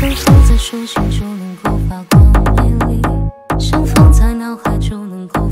像放在手心就能够发光美丽像放在脑海就能够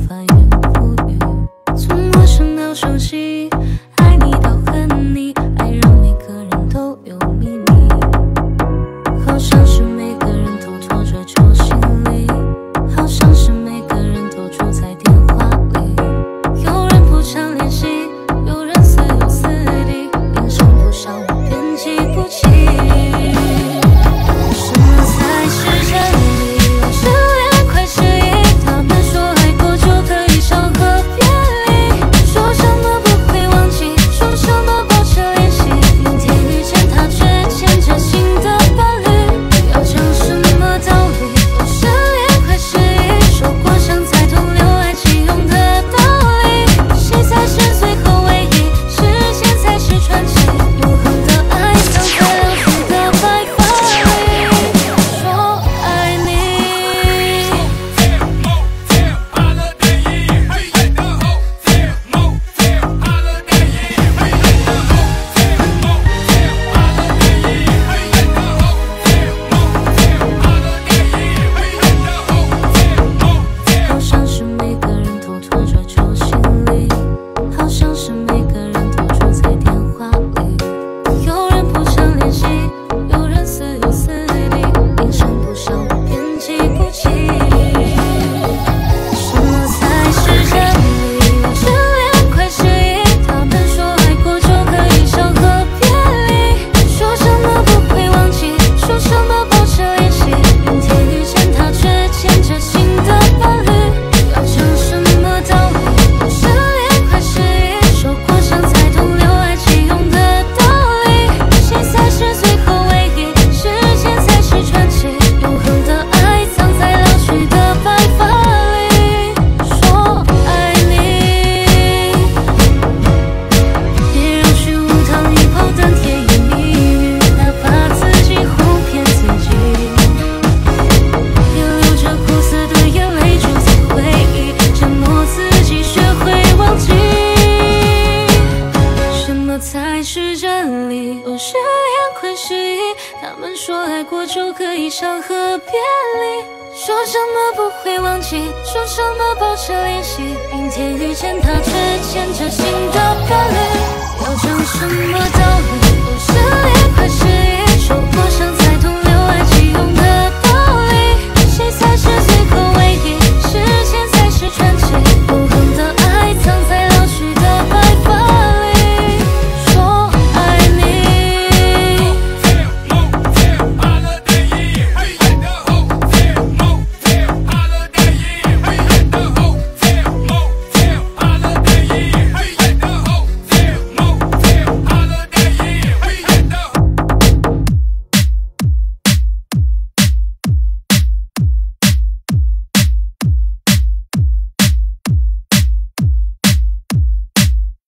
总是眼快失忆他们说爱过就可以伤和别离说什么不会忘记说什么保持联系。明天遇见他却牵着新的伴侣要讲什么道